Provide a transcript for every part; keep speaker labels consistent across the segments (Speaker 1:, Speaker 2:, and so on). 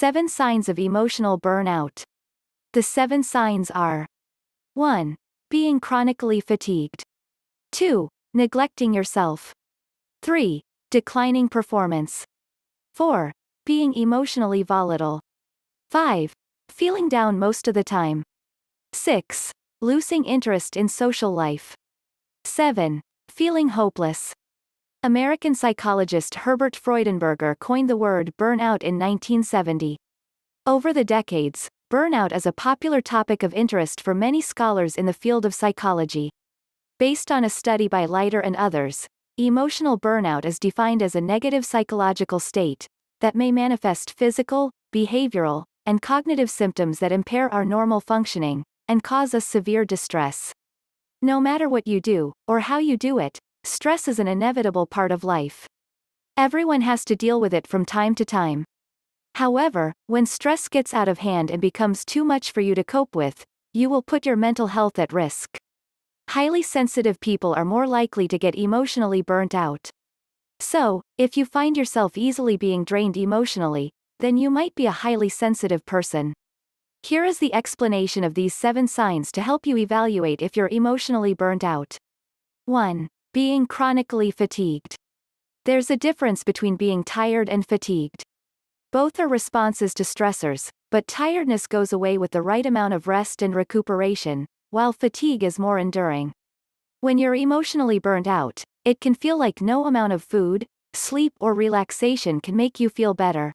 Speaker 1: 7 signs of emotional burnout. The 7 signs are 1. Being chronically fatigued. 2. Neglecting yourself. 3. Declining performance. 4. Being emotionally volatile. 5. Feeling down most of the time. 6. Losing interest in social life. 7. Feeling hopeless. American psychologist Herbert Freudenberger coined the word burnout in 1970. Over the decades, burnout is a popular topic of interest for many scholars in the field of psychology. Based on a study by Leiter and others, emotional burnout is defined as a negative psychological state that may manifest physical, behavioral, and cognitive symptoms that impair our normal functioning and cause us severe distress. No matter what you do, or how you do it, stress is an inevitable part of life. Everyone has to deal with it from time to time. However, when stress gets out of hand and becomes too much for you to cope with, you will put your mental health at risk. Highly sensitive people are more likely to get emotionally burnt out. So, if you find yourself easily being drained emotionally, then you might be a highly sensitive person. Here is the explanation of these seven signs to help you evaluate if you're emotionally burnt out. 1. Being chronically fatigued. There's a difference between being tired and fatigued. Both are responses to stressors, but tiredness goes away with the right amount of rest and recuperation, while fatigue is more enduring. When you're emotionally burnt out, it can feel like no amount of food, sleep or relaxation can make you feel better.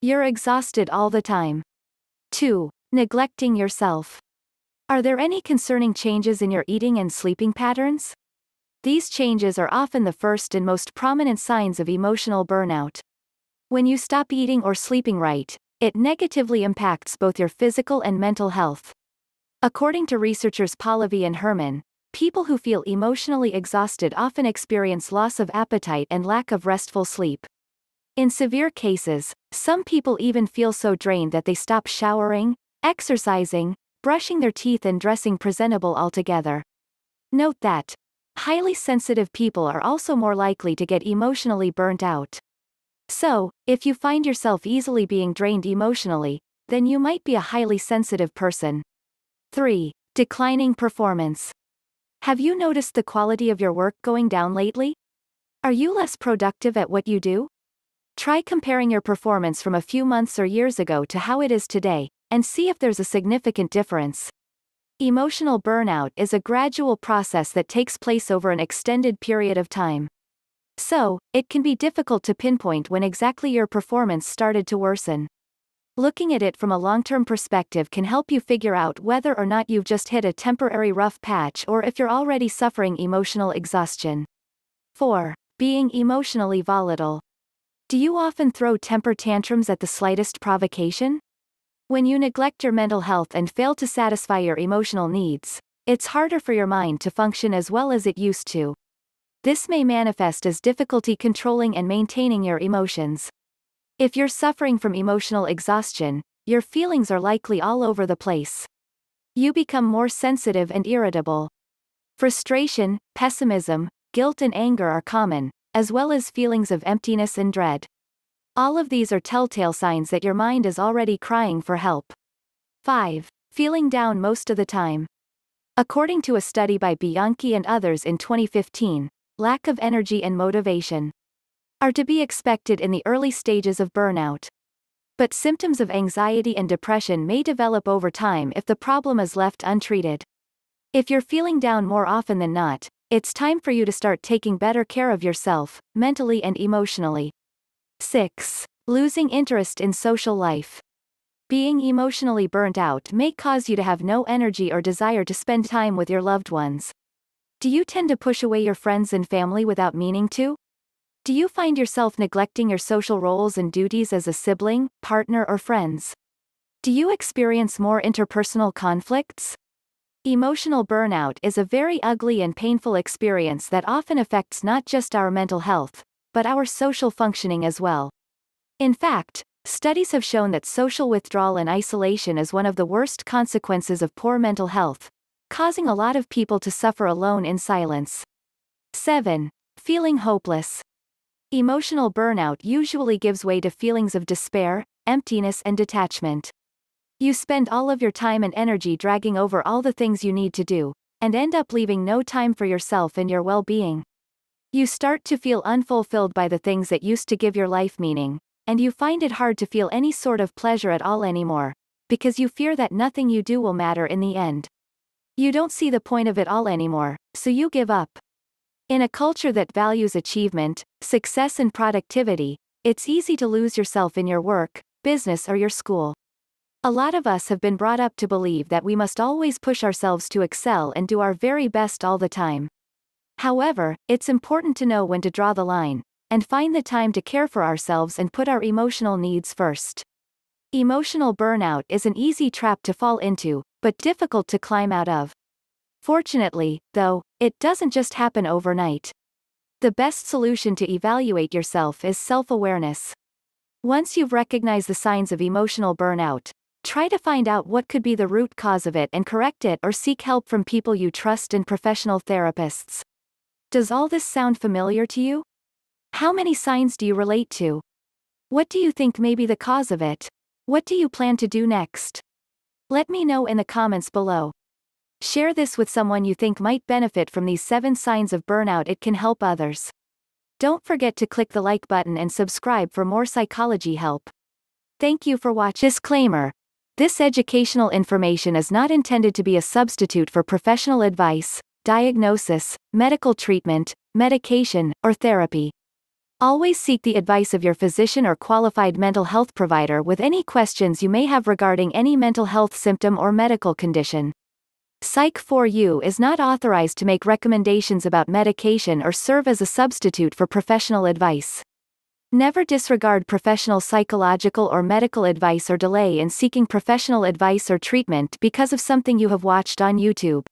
Speaker 1: You're exhausted all the time. 2. Neglecting yourself. Are there any concerning changes in your eating and sleeping patterns? These changes are often the first and most prominent signs of emotional burnout. When you stop eating or sleeping right, it negatively impacts both your physical and mental health. According to researchers Pahlavi and Herman, people who feel emotionally exhausted often experience loss of appetite and lack of restful sleep. In severe cases, some people even feel so drained that they stop showering, exercising, brushing their teeth and dressing presentable altogether. Note that, highly sensitive people are also more likely to get emotionally burnt out. So, if you find yourself easily being drained emotionally, then you might be a highly sensitive person. 3. Declining performance. Have you noticed the quality of your work going down lately? Are you less productive at what you do? Try comparing your performance from a few months or years ago to how it is today, and see if there's a significant difference. Emotional burnout is a gradual process that takes place over an extended period of time. So, it can be difficult to pinpoint when exactly your performance started to worsen. Looking at it from a long-term perspective can help you figure out whether or not you've just hit a temporary rough patch or if you're already suffering emotional exhaustion. 4. Being emotionally volatile. Do you often throw temper tantrums at the slightest provocation? When you neglect your mental health and fail to satisfy your emotional needs, it's harder for your mind to function as well as it used to. This may manifest as difficulty controlling and maintaining your emotions. If you're suffering from emotional exhaustion, your feelings are likely all over the place. You become more sensitive and irritable. Frustration, pessimism, guilt and anger are common, as well as feelings of emptiness and dread. All of these are telltale signs that your mind is already crying for help. 5. Feeling down most of the time. According to a study by Bianchi and others in 2015, lack of energy and motivation are to be expected in the early stages of burnout. But symptoms of anxiety and depression may develop over time if the problem is left untreated. If you're feeling down more often than not, it's time for you to start taking better care of yourself, mentally and emotionally. 6. Losing interest in social life. Being emotionally burnt out may cause you to have no energy or desire to spend time with your loved ones. Do you tend to push away your friends and family without meaning to? Do you find yourself neglecting your social roles and duties as a sibling, partner or friends? Do you experience more interpersonal conflicts? Emotional burnout is a very ugly and painful experience that often affects not just our mental health, but our social functioning as well. In fact, studies have shown that social withdrawal and isolation is one of the worst consequences of poor mental health, causing a lot of people to suffer alone in silence. 7. Feeling hopeless. Emotional burnout usually gives way to feelings of despair, emptiness, and detachment. You spend all of your time and energy dragging over all the things you need to do, and end up leaving no time for yourself and your well being. You start to feel unfulfilled by the things that used to give your life meaning, and you find it hard to feel any sort of pleasure at all anymore, because you fear that nothing you do will matter in the end. You don't see the point of it all anymore, so you give up. In a culture that values achievement, success, and productivity, it's easy to lose yourself in your work, business, or your school. A lot of us have been brought up to believe that we must always push ourselves to excel and do our very best all the time. However, it's important to know when to draw the line, and find the time to care for ourselves and put our emotional needs first. Emotional burnout is an easy trap to fall into, but difficult to climb out of. Fortunately, though, it doesn't just happen overnight. The best solution to evaluate yourself is self awareness. Once you've recognized the signs of emotional burnout, Try to find out what could be the root cause of it and correct it or seek help from people you trust and professional therapists. Does all this sound familiar to you? How many signs do you relate to? What do you think may be the cause of it? What do you plan to do next? Let me know in the comments below. Share this with someone you think might benefit from these 7 signs of burnout it can help others. Don't forget to click the like button and subscribe for more psychology help. Thank you for watching. Disclaimer this educational information is not intended to be a substitute for professional advice, diagnosis, medical treatment, medication, or therapy. Always seek the advice of your physician or qualified mental health provider with any questions you may have regarding any mental health symptom or medical condition. Psych4U is not authorized to make recommendations about medication or serve as a substitute for professional advice. Never disregard professional psychological or medical advice or delay in seeking professional advice or treatment because of something you have watched on YouTube.